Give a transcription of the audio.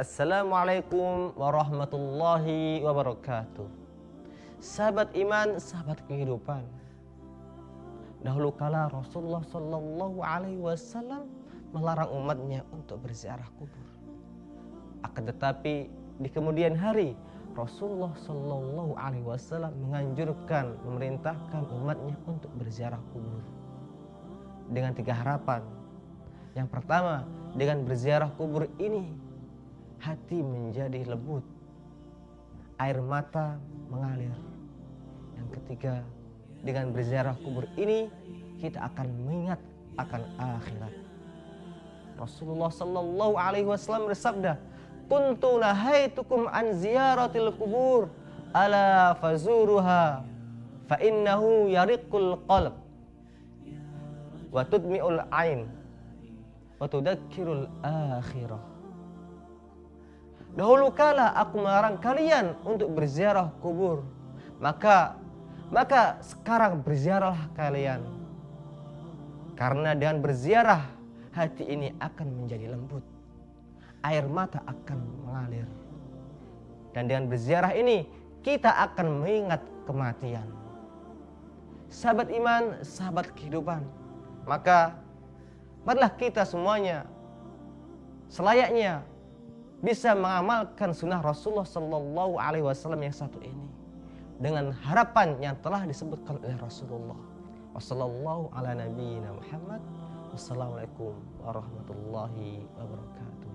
Assalamualaikum warahmatullahi wabarakatuh. Sahabat iman, sahabat kehidupan. Dahulu kala Rasulullah Shallallahu Alaihi Wasallam melarang umatnya untuk berziarah kubur. Akan tetapi di kemudian hari Rasulullah Shallallahu Alaihi Wasallam menganjurkan, memerintahkan umatnya untuk berziarah kubur dengan tiga harapan. Yang pertama, dengan berziarah kubur ini hati menjadi lembut, air mata mengalir. Yang ketiga, dengan berziarah kubur ini kita akan mengingat akan akhirat. Rasulullah Sallallahu Alaihi Wasallam bersabda, "Kuntu nahaitukum an ziyaratil kubur, ala fazuruha, fa innahu yariqul qalb, wa tudmi'ul ain, wa tudakkirul akhirah." Dahulu kala aku melarang kalian untuk berziarah kubur, maka maka sekarang berziarahlah kalian. Karena dengan berziarah hati ini akan menjadi lembut. Air mata akan mengalir. Dan dengan berziarah ini kita akan mengingat kematian. Sahabat iman, sahabat kehidupan. Maka marilah kita semuanya selayaknya bisa mengamalkan sunnah Rasulullah Sallallahu Alaihi Wasallam yang satu ini dengan harapan yang telah disebutkan oleh Rasulullah. Wassallallahu ala nabiyyina Muhammad. Wassalamualaikum warahmatullahi wabarakatuh.